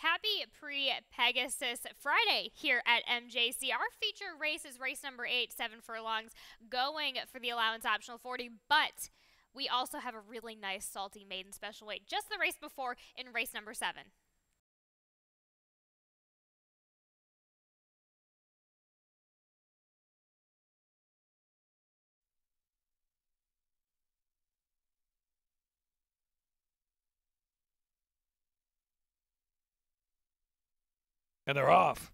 Happy pre Pegasus Friday here at MJC. Our feature race is race number eight, seven furlongs, going for the allowance optional 40, but we also have a really nice salty maiden special weight, just the race before in race number seven. And they're off.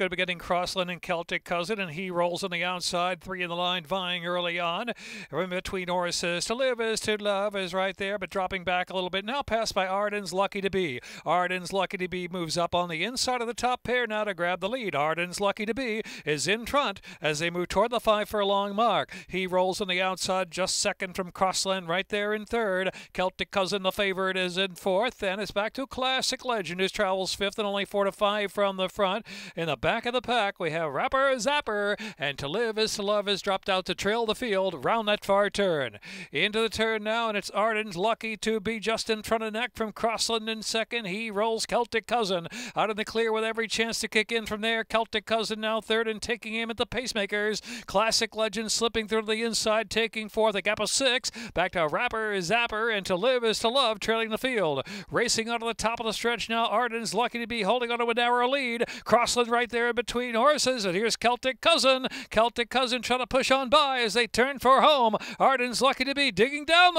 Going to be getting Crossland and Celtic Cousin, and he rolls on the outside. Three in the line, vying early on. In between horses, to live is to love is right there, but dropping back a little bit. Now passed by Arden's Lucky to Be. Arden's Lucky to Be moves up on the inside of the top pair now to grab the lead. Arden's Lucky to Be is in front as they move toward the five furlong mark. He rolls on the outside, just second from Crossland, right there in third. Celtic Cousin, the favorite, is in fourth, and it's back to Classic Legend, who travels fifth and only four to five from the front. In the back back of the pack, we have Rapper Zapper, and To Live is to Love has dropped out to trail the field round that far turn. Into the turn now, and it's Arden's lucky to be just in front of neck from Crossland in second. He rolls Celtic Cousin out in the clear with every chance to kick in from there. Celtic Cousin now third and taking him at the pacemakers. Classic Legend slipping through the inside, taking fourth. A gap of six. Back to Rapper Zapper, and To Live is to Love trailing the field. Racing out of the top of the stretch now, Arden's lucky to be holding on to a narrow lead. Crossland right there there between horses. And here's Celtic Cousin. Celtic Cousin trying to push on by as they turn for home. Arden's lucky to be digging down.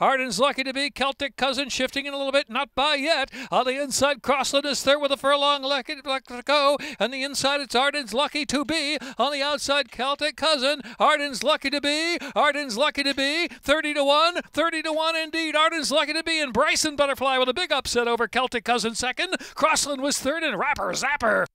Arden's lucky to be Celtic Cousin shifting in a little bit. Not by yet. On the inside, Crossland is there with a furlong left to go. And the inside, it's Arden's lucky to be. On the outside, Celtic Cousin. Arden's lucky to be. Arden's lucky to be. 30 to 1. 30 to 1 indeed. Arden's lucky to be. And Bryson Butterfly with a big upset over Celtic Cousin second. Crossland was third and Rapper Zapper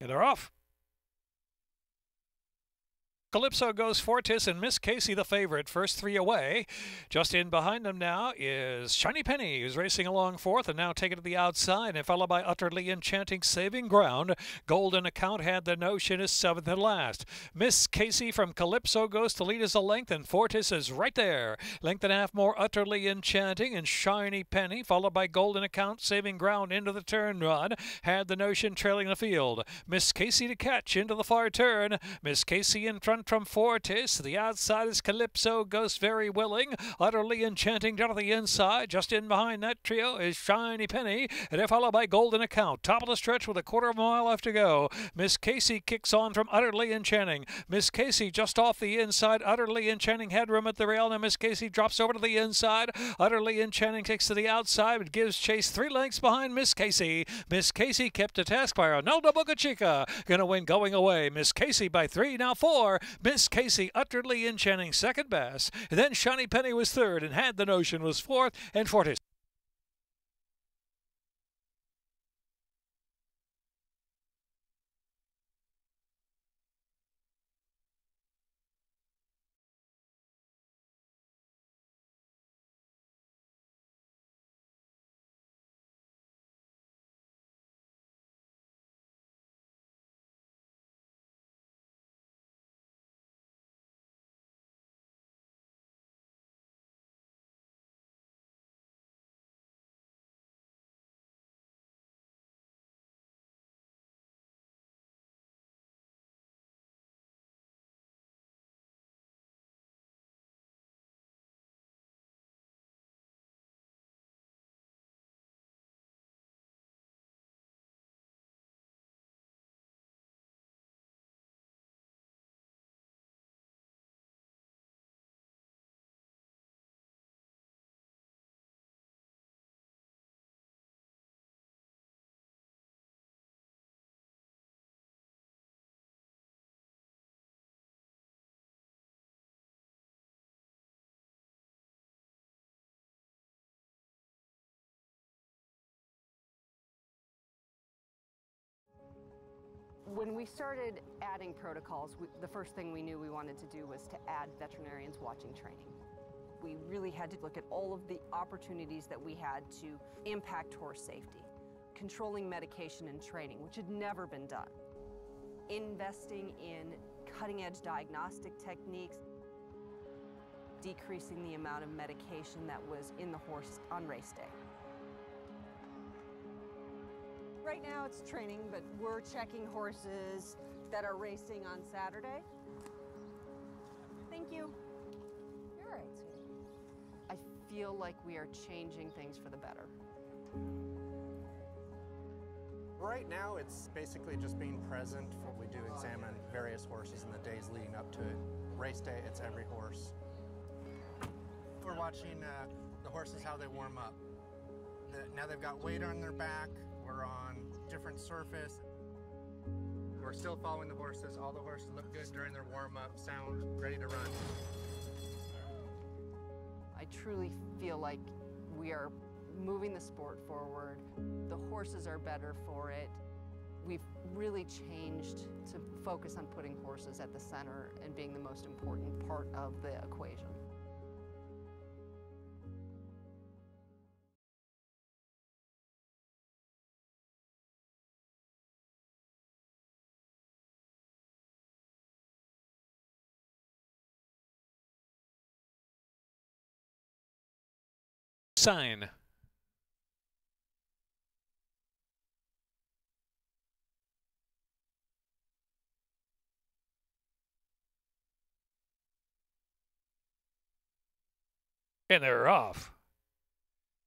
And they're off. Calypso goes Fortis and Miss Casey the favorite, first three away. Just in behind them now is Shiny Penny, who's racing along fourth and now taken to the outside and followed by Utterly Enchanting Saving Ground. Golden Account had the notion is seventh and last. Miss Casey from Calypso goes to lead as a length and Fortis is right there. Length and a half more Utterly Enchanting and Shiny Penny followed by Golden Account Saving Ground into the turn run. Had the notion trailing the field. Miss Casey to catch into the far turn. Miss Casey in front from Fortis. The outside is Calypso, Goes Very Willing, utterly enchanting down to the inside. Just in behind that trio is Shiny Penny, and they're followed by Golden Account. Top of the stretch with a quarter of a mile left to go. Miss Casey kicks on from Utterly Enchanting. Miss Casey just off the inside, Utterly Enchanting headroom at the rail. Now Miss Casey drops over to the inside. Utterly Enchanting takes to the outside, but gives chase three lengths behind Miss Casey. Miss Casey kept to task by Arnaldo Bocachica. Gonna win going away. Miss Casey by three, now four. Miss Casey utterly enchanting second best. then Shiny Penny was third, and Had the Notion was fourth, and Fortis When we started adding protocols, we, the first thing we knew we wanted to do was to add veterinarians watching training. We really had to look at all of the opportunities that we had to impact horse safety, controlling medication and training, which had never been done, investing in cutting edge diagnostic techniques, decreasing the amount of medication that was in the horse on race day. Right now it's training, but we're checking horses that are racing on Saturday. Thank you. You're all right, sweetie. I feel like we are changing things for the better. Right now, it's basically just being present. We do examine various horses in the days leading up to it. Race day, it's every horse. We're watching uh, the horses, how they warm up. The, now they've got weight on their back. We're on different surface. We're still following the horses. All the horses look good during their warm up, sound ready to run. I truly feel like we are moving the sport forward. The horses are better for it. We've really changed to focus on putting horses at the center and being the most important part of the equation. Sign. And they're off.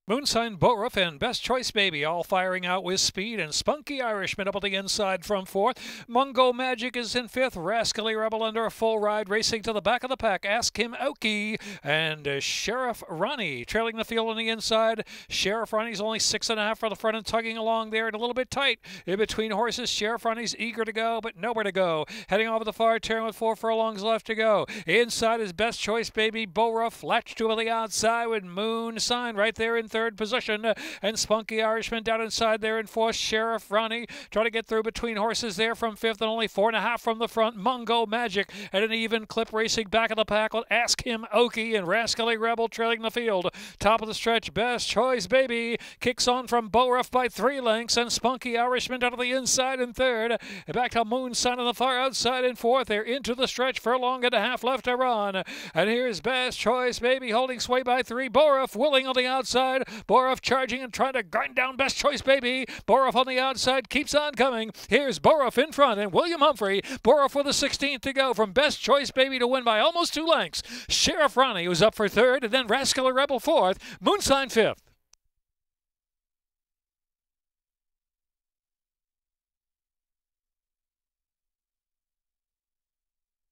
Moonsign Borup and Best Choice Baby all firing out with speed, and Spunky Irishman up on the inside from fourth. Mungo Magic is in fifth. Rascally Rebel under a full ride, racing to the back of the pack. Ask him Oki and uh, Sheriff Ronnie trailing the field on the inside. Sheriff Ronnie's only six and a half for the front and tugging along there and a little bit tight in between horses. Sheriff Ronnie's eager to go, but nowhere to go. Heading over the far turn with four furlongs left to go. Inside is Best Choice Baby Borup, latched to the outside with Moon Sign right there in third position. Uh, and Spunky Irishman down inside there in fourth. Sheriff Ronnie trying to get through between horses there from fifth and only four and a half from the front. Mungo Magic at an even clip racing back of the pack with Ask Him Oki and Rascally Rebel trailing the field. Top of the stretch, Best Choice Baby kicks on from Borup by three lengths and Spunky Irishman down to the inside in third. Back to Moonsign on the far outside in fourth. They're into the stretch for a long and a half left to run. And here's Best Choice Baby holding sway by three. Borup willing on the outside. Borup charging and trying to grind down Best Choice Baby. Borup on the outside keeps on coming. Here's Borup in front and William Humphrey. Borup with a 16th to go from Best Choice Baby to win by almost two lengths. Sheriff Ronnie was up for third and then Rascal Rebel fourth. Moonsign fifth.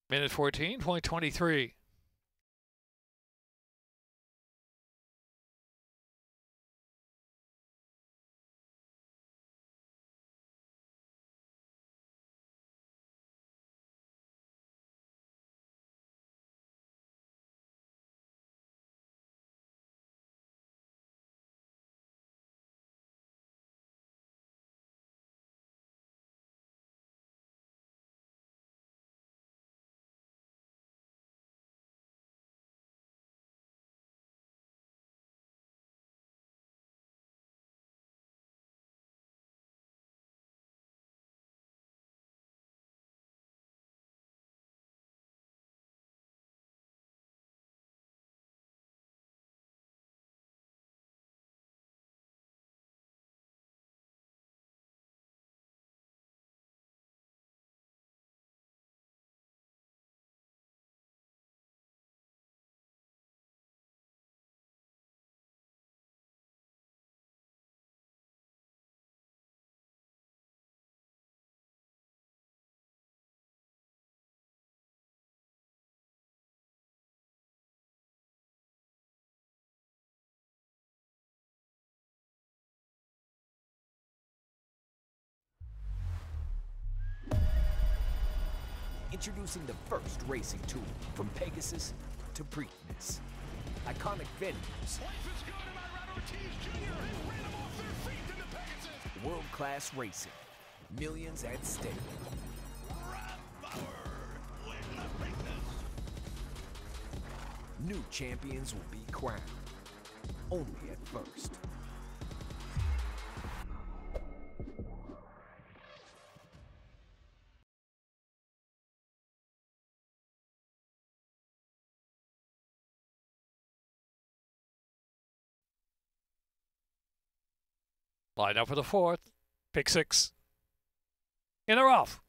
Minute 14.23. Introducing the first racing tool from Pegasus to Preakness. Iconic venues. World-class racing. Millions at stake. New champions will be crowned. Only at first. Line up for the fourth. Pick six. In a rough.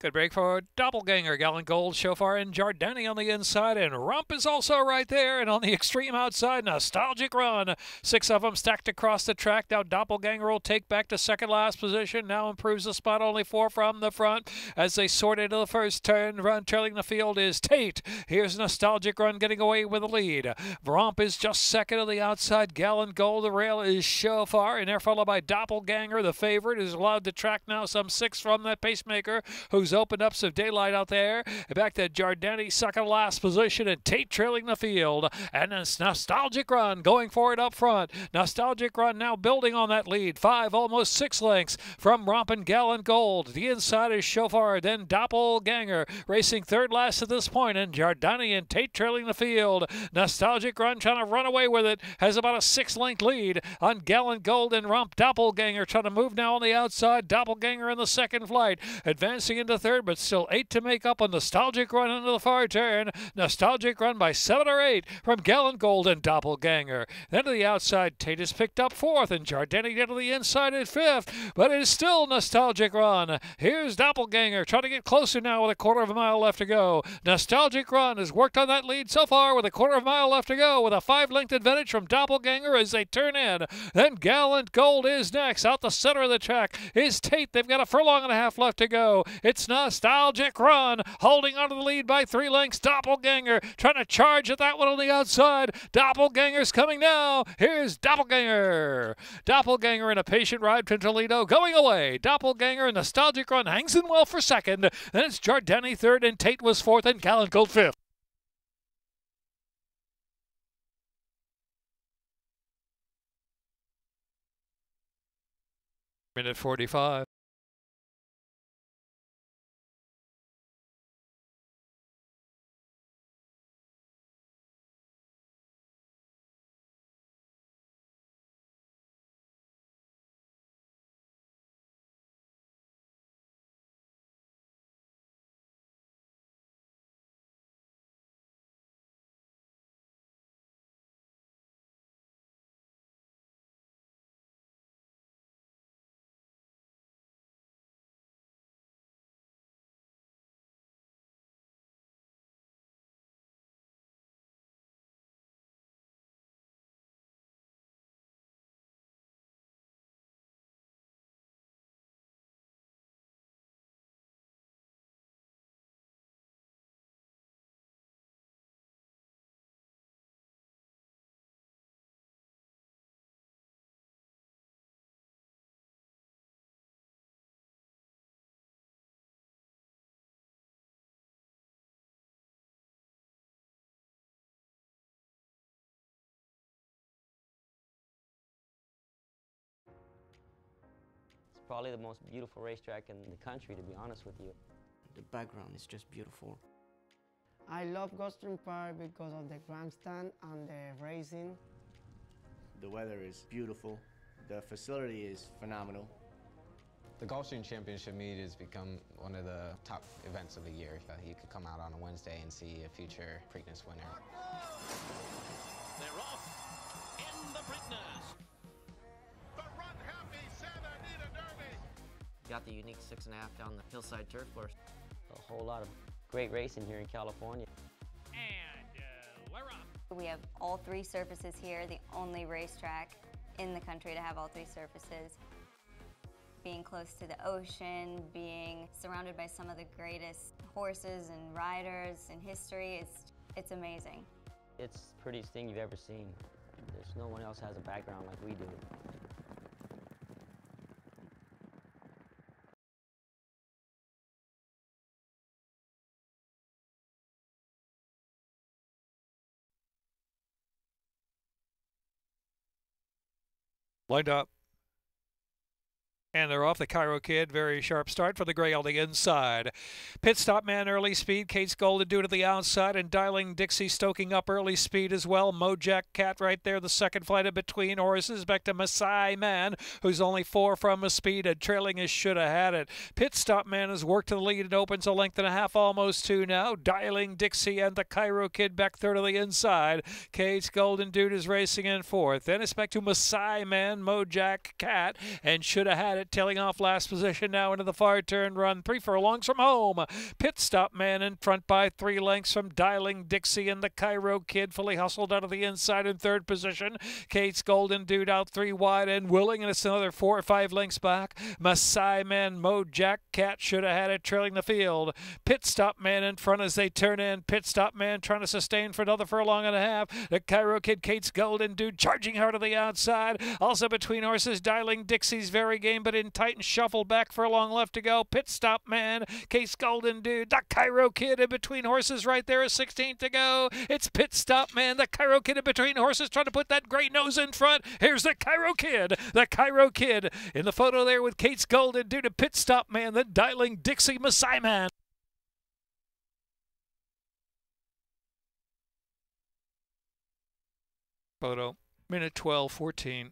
Good break for Doppelganger, Gallant Gold, Shofar, and Jardani on the inside, and Rump is also right there. And on the extreme outside, Nostalgic Run. Six of them stacked across the track. Now Doppelganger will take back to second last position. Now improves the spot, only four from the front as they sort into the first turn. Run trailing the field is Tate. Here's Nostalgic Run getting away with the lead. Rump is just second on the outside. Gallant Gold, the rail is Shofar, and they're followed by Doppelganger. The favorite is allowed to track now some six from that pacemaker who's opened up some daylight out there. Back to Jardani, second last position, and Tate trailing the field. And this Nostalgic Run going for it up front. Nostalgic Run now building on that lead. Five, almost six lengths from Rompin Gallant Gold. The inside is Shofar, then Doppelganger racing third last at this point, and Jardani and Tate trailing the field. Nostalgic Run trying to run away with it. Has about a six length lead on Gallant Gold and Rump Doppelganger trying to move now on the outside. Doppelganger in the second flight, advancing into third, but still eight to make up A Nostalgic Run into the far turn. Nostalgic Run by seven or eight from Gallant Gold and Doppelganger. Then to the outside, Tate is picked up fourth, and Jardani down to the inside at fifth, but it is still Nostalgic Run. Here's Doppelganger trying to get closer now with a quarter of a mile left to go. Nostalgic Run has worked on that lead so far with a quarter of a mile left to go with a five length advantage from Doppelganger as they turn in. Then Gallant Gold is next. Out the center of the track is Tate. They've got a furlong and a half left to go. It's Nostalgic Run holding onto the lead by three lengths. Doppelganger trying to charge at that one on the outside. Doppelganger's coming now. Here's Doppelganger. Doppelganger in a patient ride to Toledo going away. Doppelganger and Nostalgic Run hangs in well for second. Then it's Jardani third and Tate was fourth and Gallant fifth. Minute 45. Probably the most beautiful racetrack in the country, to be honest with you. The background is just beautiful. I love Gulfstream Park because of the grandstand and the racing. The weather is beautiful. The facility is phenomenal. The Gulfstream Championship meet has become one of the top events of the year. Uh, you could come out on a Wednesday and see a future Preakness winner. They're off in the Preakness. Got the unique six and a half down the hillside turf course. A whole lot of great racing here in California. And uh, we're off. We have all three surfaces here, the only racetrack in the country to have all three surfaces. Being close to the ocean, being surrounded by some of the greatest horses and riders in history, it's, it's amazing. It's the prettiest thing you've ever seen. There's no one else has a background like we do. Lined up. And they're off the Cairo Kid. Very sharp start for the Gray on the inside. Pit stop man, early speed. Kate's Golden Dude to the outside. And Dialing Dixie stoking up early speed as well. Mojack Cat right there. The second flight of between horses. Back to Masai Man, who's only four from a speed and trailing his should have had it. Pit stop man has worked to the lead and opens a length and a half, almost two now. Dialing Dixie and the Cairo Kid back third of the inside. Kate's Golden Dude is racing in fourth. Then it's back to Masai Man, Mojack Cat, and should have had it it, tailing off last position now into the far turn run. Three furlongs from home. Pit stop man in front by three lengths from Dialing Dixie and the Cairo Kid fully hustled out of the inside in third position. Kate's Golden Dude out three wide and willing, and it's another four or five lengths back. Masai Man Mo Jack Cat should have had it trailing the field. Pit stop man in front as they turn in. Pit stop man trying to sustain for another furlong and a half. The Cairo Kid, Kate's Golden Dude charging hard to the outside. Also between horses, Dialing Dixie's very game, but in tight and shuffled back for a long left to go. Pit stop man, Kate's Golden Dude, the Cairo Kid in between horses right there, a 16th to go. It's Pit stop man, the Cairo Kid in between horses trying to put that great nose in front. Here's the Cairo Kid, the Cairo Kid in the photo there with Kate's Golden Dude, a Pit stop man, then Dialing Dixie Masai Man. Photo, minute 12 14.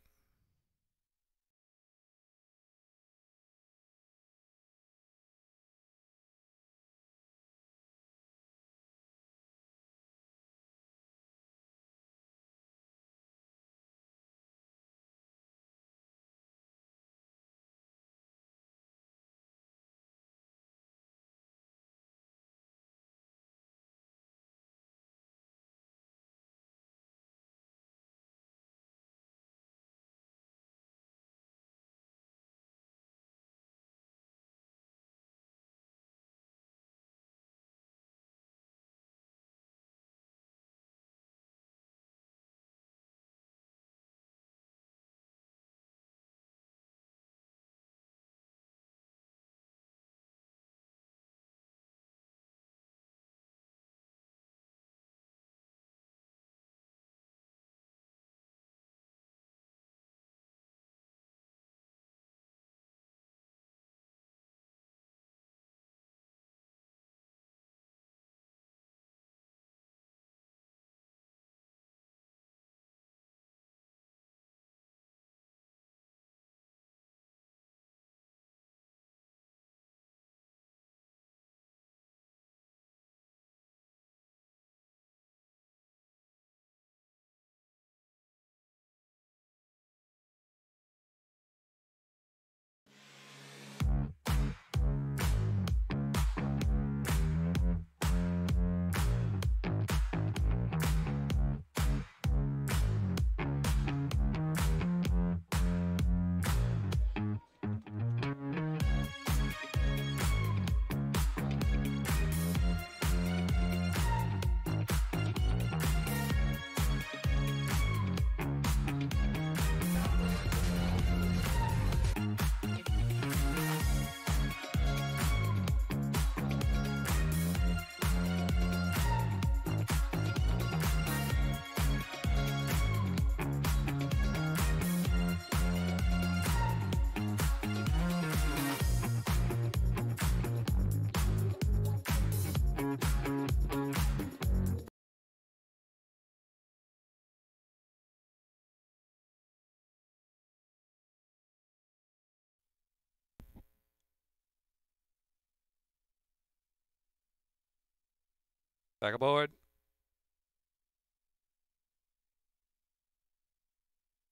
Back aboard.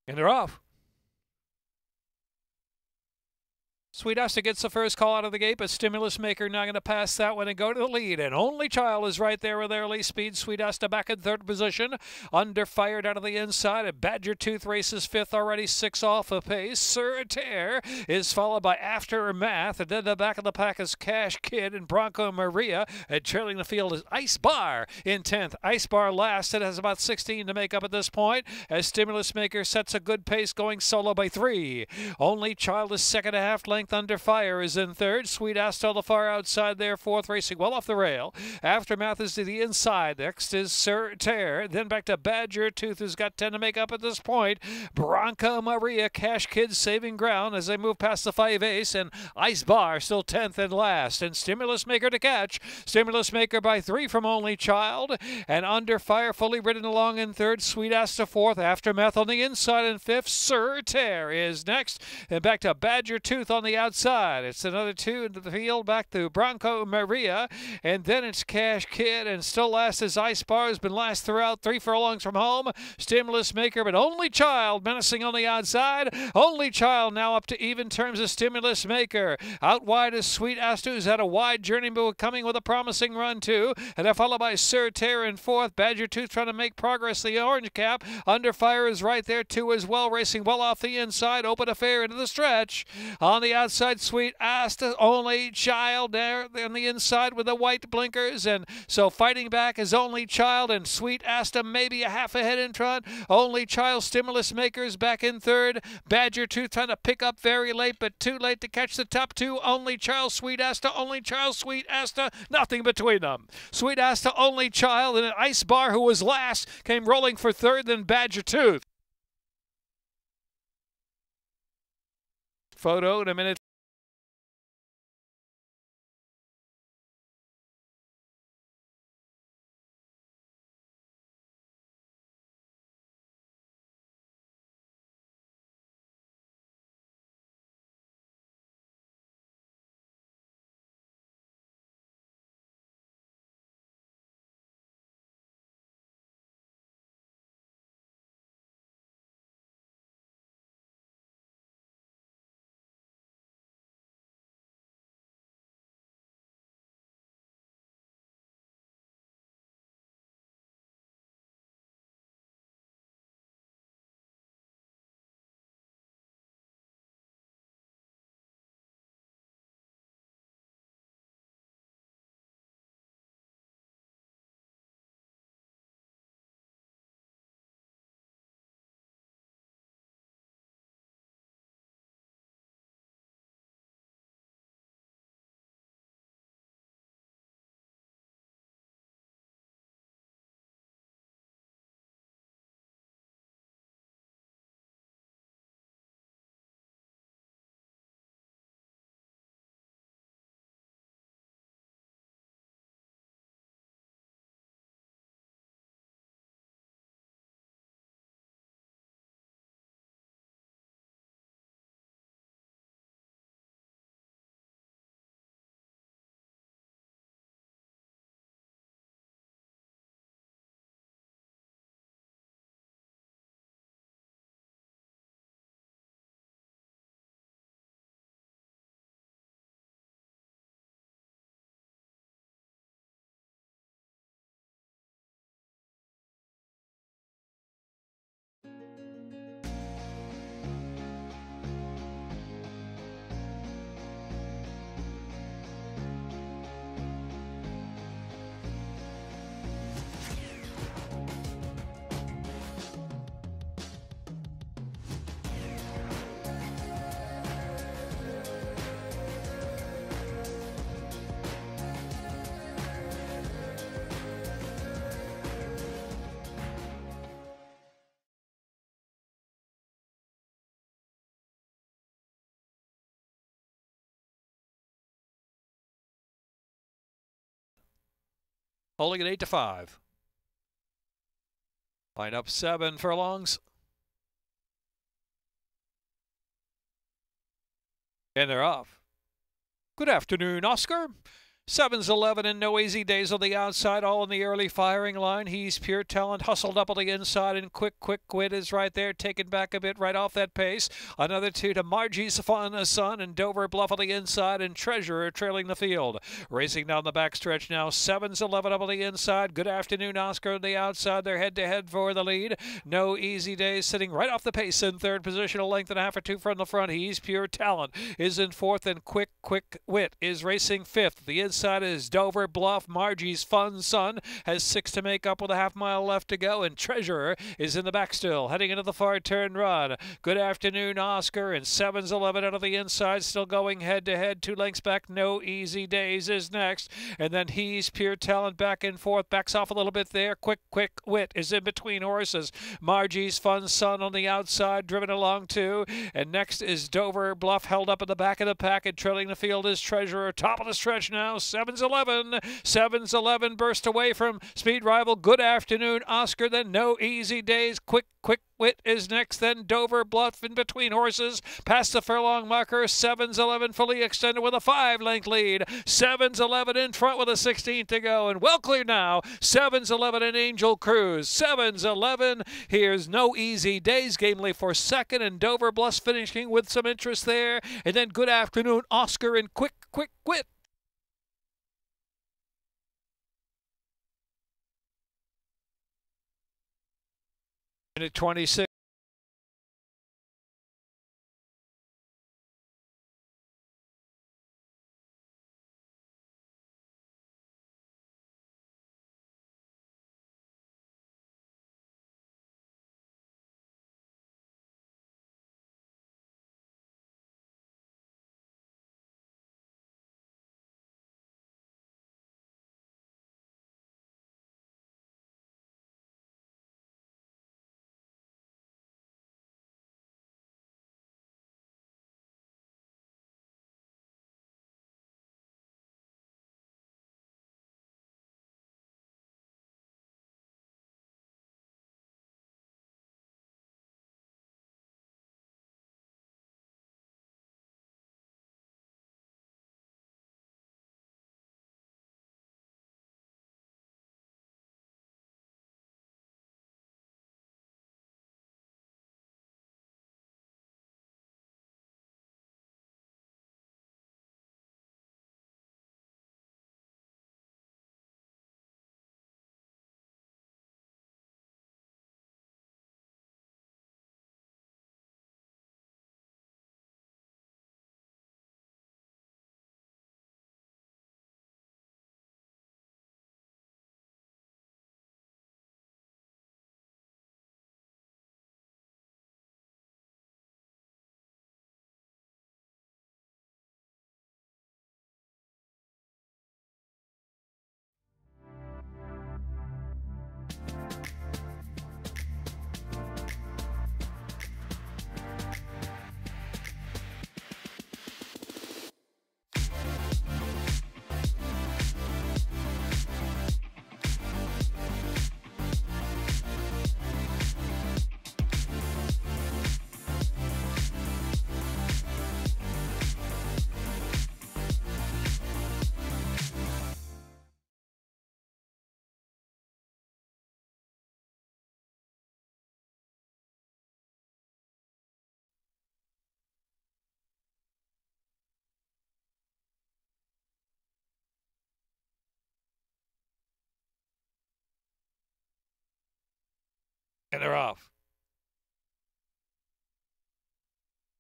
And they're off. Sweet Asta gets the first call out of the gate, but Stimulus Maker not going to pass that one and go to the lead. And Only Child is right there with early speed. Sweet Asta back in third position. Under fired out of the inside. And Badger Tooth races fifth already, six off a pace. Sir Tear is followed by Aftermath. And then the back of the pack is Cash Kid and Bronco Maria. And trailing the field is Ice Bar in 10th. Ice Bar last. It has about 16 to make up at this point as Stimulus Maker sets a good pace going solo by three. Only Child is second a half length Under Fire is in third. Sweet the far outside there, fourth, racing well off the rail. Aftermath is to the inside. Next is Sir Tear. Then back to Badger Tooth, who's got 10 to make up at this point. Bronco Maria, Cash Kids saving ground as they move past the five ace. And Ice Bar still 10th and last. And Stimulus Maker to catch. Stimulus Maker by three from Only Child. And Under Fire fully ridden along in third. Sweet Asta fourth. Aftermath on the inside in fifth. Sir Tear is next. And back to Badger Tooth on the outside. It's another two into the field. Back to Bronco Maria. And then it's Cash Kid. And still last is Ice Bar has been last throughout. Three furlongs from home. Stimulus Maker, but Only Child menacing on the outside. Only Child now up to even terms of Stimulus Maker. Out wide is Sweet Asta, who's had a wide journey, but coming with a promising run too. And they're followed by Sir Tear in fourth. Badger Tooth trying to make progress. The orange cap. Under Fire is right there too as well, racing well off the inside. Open affair into the stretch. On the outside, Sweet Asta, Only Child there on the inside with the white blinkers. And so fighting back is Only Child and Sweet Asta maybe a half ahead in front. Only Child Stimulus Makers back in third. Badger Tooth trying to pick up very late, but too late to catch the top two. Only Child, Sweet Asta, Only Child, Sweet Asta, nothing between them. Sweet Asta, Only Child, and an Ice Bar who was last came rolling for third, then Badger Tooth. Photo in a minute. thank you Holding it 8 to 5. Line up 7 furlongs. And they're off. Good afternoon, Oscar. Sevens eleven and no easy days on the outside, all in the early firing line. He's pure talent, hustled up on the inside, and quick, quick wit is right there, taken back a bit right off that pace. Another two to Margie's Fun Sun and Dover Bluff on the inside, and Treasurer trailing the field. Racing down the backstretch now, sevens eleven up on the inside. Good afternoon, Oscar on the outside. They're head to head for the lead. No easy days, sitting right off the pace in third position, a length and a half or two from the front. He's pure talent is in fourth, and quick, quick wit is racing fifth. The inside inside is Dover Bluff. Margie's Fun Son has six to make up with a half mile left to go, and Treasurer is in the back still, heading into the far turn run. Good afternoon, Oscar, and Sevens Eleven out of the inside, still going head to head, two lengths back. No easy days is next, and then he's pure talent back and forth, backs off a little bit there. Quick, quick wit is in between horses. Margie's Fun Son on the outside, driven along too, and next is Dover Bluff held up at the back of the pack, and trailing the field is Treasurer. Top of the stretch now, Sevens Eleven. Sevens Eleven burst away from Speed Rival. Good afternoon, Oscar. Then no easy days. Quick, quick Wit is next, then Dover Bluff in between horses. Past the furlong marker, Sevens Eleven fully extended with a five length lead. Sevens Eleven in front with a 16 to go, and well clear now. Sevens Eleven and Angel Cruz. Sevens Eleven. Here's no easy days. Gamely for second, and Dover Bluff finishing with some interest there. And then good afternoon, Oscar and Quick Quick Wit. Minute 26. And they're off.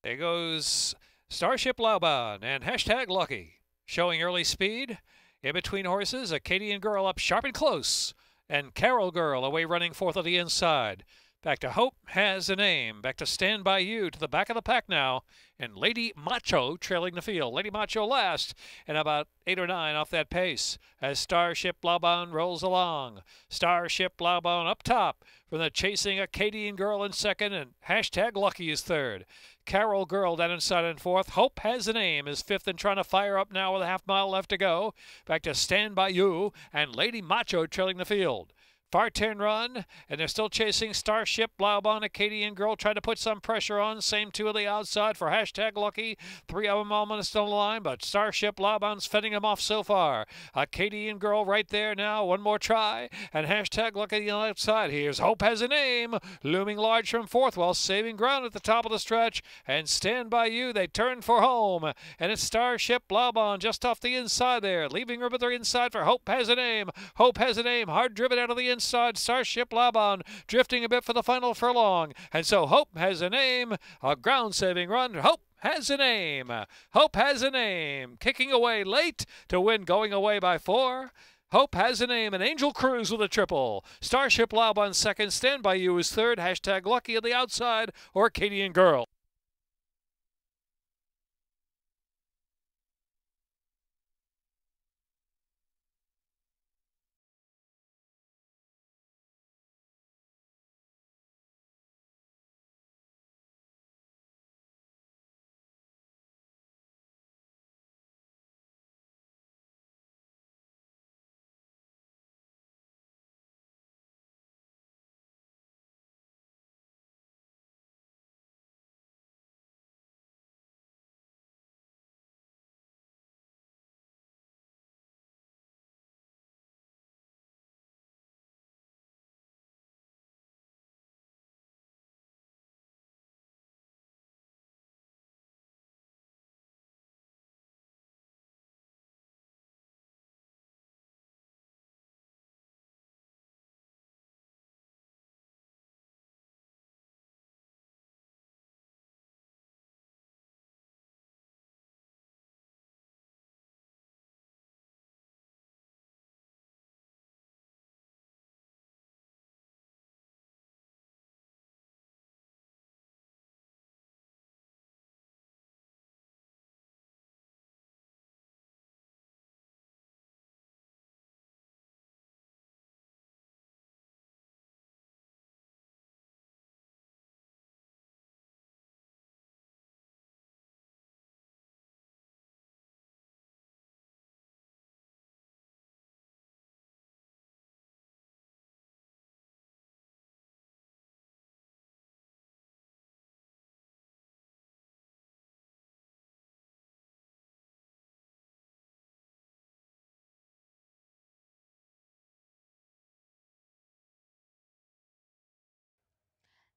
There goes Starship Laban and hashtag Lucky. Showing early speed. In between horses, Acadian Girl up sharp and close. And Carol Girl away running fourth on the inside. Back to Hope has a name. Back to Stand By You to the back of the pack now. And Lady Macho trailing the field. Lady Macho last and about eight or nine off that pace as Starship Laban rolls along. Starship Laban up top from the chasing Acadian Girl in second and hashtag Lucky is third. Carol Girl down inside in fourth. Hope has a name is fifth and trying to fire up now with a half mile left to go. Back to Stand By You and Lady Macho trailing the field. Far turn run, and they're still chasing Starship, Blaubon, Acadian Girl, trying to put some pressure on. Same two of the outside for hashtag Lucky. Three of them almost on the line, but Starship, Blaubon's fending them off so far. Uh, Acadian Girl right there now. One more try, and hashtag Lucky on the outside. Here's Hope has a name, looming large from fourth while saving ground at the top of the stretch. And stand by you, they turn for home, and it's Starship, Blaubon just off the inside there, leaving room at the inside for Hope has a name. Hope has a name, hard driven out of the inside inside Starship Laban, drifting a bit for the final furlong. And so Hope has a name, a ground saving run. Hope has a name. Hope has a name. Kicking away late to win, going away by four. Hope has a name, an Angel Cruz with a triple. Starship Laub on second, Stand By You is third. Hashtag Lucky on the outside, or Acadian Girl.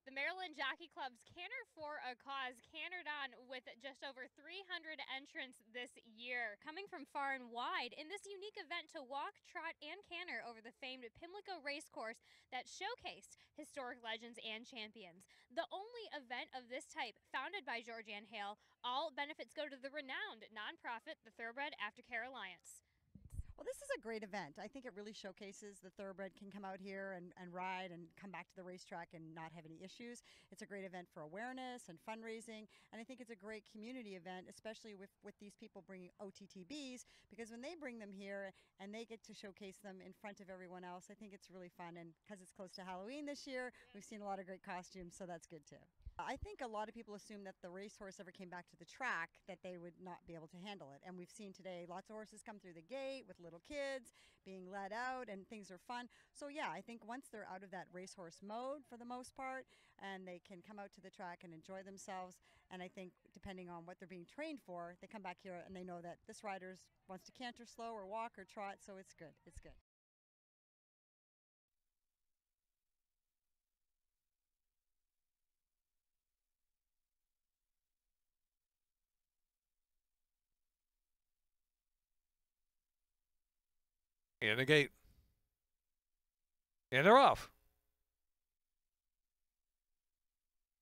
The Maryland Jockey Club's Canter for a Cause cantered on with just over 300 entrants this year, coming from far and wide in this unique event to walk, trot, and canter over the famed Pimlico Racecourse that showcased historic legends and champions. The only event of this type founded by Georganne Hale, all benefits go to the renowned nonprofit, the Thoroughbred Aftercare Alliance. Well, this is a great event. I think it really showcases the thoroughbred can come out here and, and ride and come back to the racetrack and not have any issues. It's a great event for awareness and fundraising, and I think it's a great community event, especially with, with these people bringing OTTBs, because when they bring them here and they get to showcase them in front of everyone else, I think it's really fun. And because it's close to Halloween this year, we've seen a lot of great costumes, so that's good too. I think a lot of people assume that the racehorse ever came back to the track that they would not be able to handle it. And we've seen today lots of horses come through the gate with little kids being let out and things are fun. So yeah, I think once they're out of that racehorse mode for the most part and they can come out to the track and enjoy themselves and I think depending on what they're being trained for, they come back here and they know that this rider wants to canter slow or walk or trot, so it's good. It's good. In the gate. And they're off.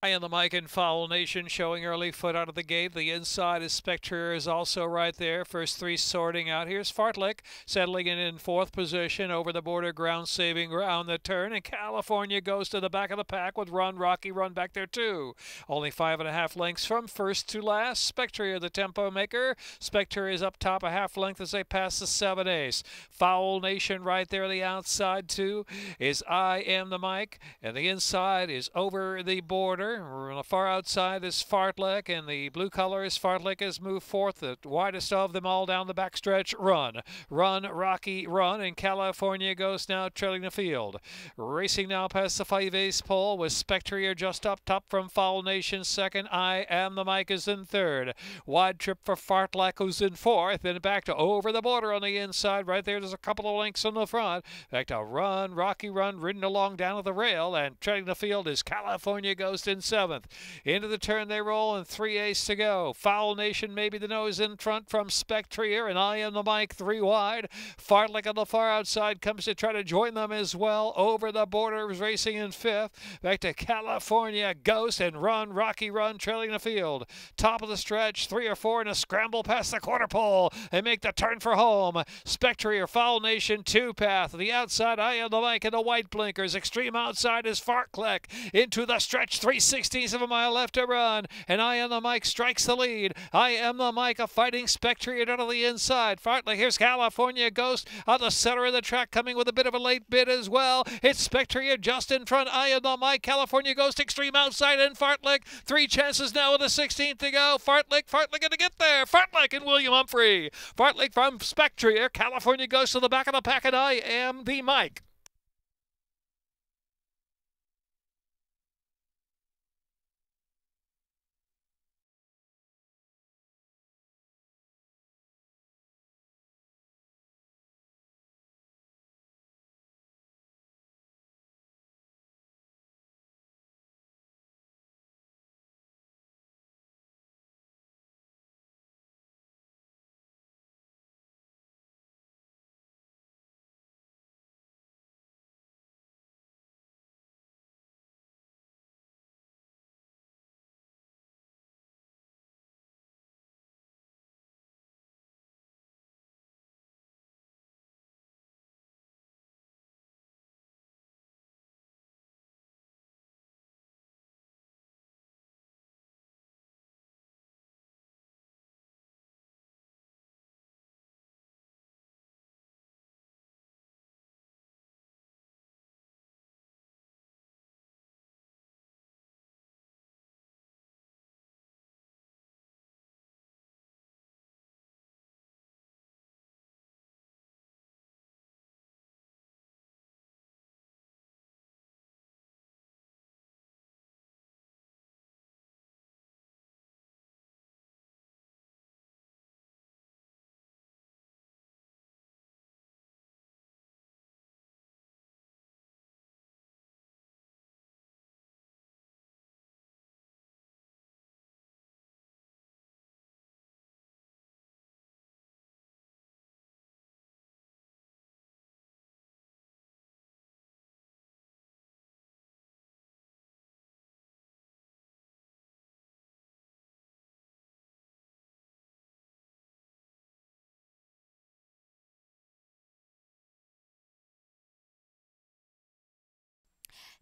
I am the Mike and Foul Nation showing early foot out of the gate. The inside is Spectrier is also right there. First three sorting out. Here's Fartlek settling in in fourth position over the border ground saving around the turn. And California Ghost to the back of the pack with Run Rocky Run back there too. Only five and a half lengths from first to last. Spectrier the tempo maker. Spectrier is up top a half length as they pass the seven ace. Foul Nation right there the outside too is I am the Mike. And the inside is over the border. On the far outside is Fartlek, and the blue color is Fartlek has moved fourth, the widest of them all down the backstretch. Run, run, Rocky, run, and California Ghost now trailing the field. Racing now past the five ace pole with Spectrier just up top from Foul Nation second. I am the Mike is in third. Wide trip for Fartlek who's in fourth, then back to over the border on the inside. Right there, there's a couple of links on the front. Back to run, Rocky run, ridden along down to the rail, and trailing the field is California Ghost in in seventh. Into the turn they roll and three ace to go. Foul Nation maybe the nose in front from Spectrier and I am the Mike three wide. Fartlek on the far outside comes to try to join them as well. Over the border racing in fifth. Back to California Ghost and Run Rocky Run trailing the field. Top of the stretch, three or four in a scramble past the quarter pole. They make the turn for home. Spectrier Foul Nation two path. The outside I am the Mike and the white blinkers. Extreme outside is Fartlek into the stretch. Three sixteenths of a mile left to run. And I am the Mike strikes the lead. I am the Mike, a fighting Spectrier out of the inside. Fartlek, here's California Ghost on the center of the track, coming with a bit of a late bid as well. It's Spectrier just in front. I am the Mike, California Ghost, extreme outside, and Fartlek. Three chances now with a 16th to go. Fartlek, Fartlek going to get there. Fartlek and William Humphrey. Fartlek from Spectrier. California Ghost to the back of the pack, and I am the Mike.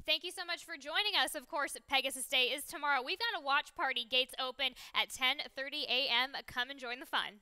Thank you so much for joining us. Of course, Pegasus Day is tomorrow. We've got a watch party. Gates open at 10:30 a.m. Come and join the fun.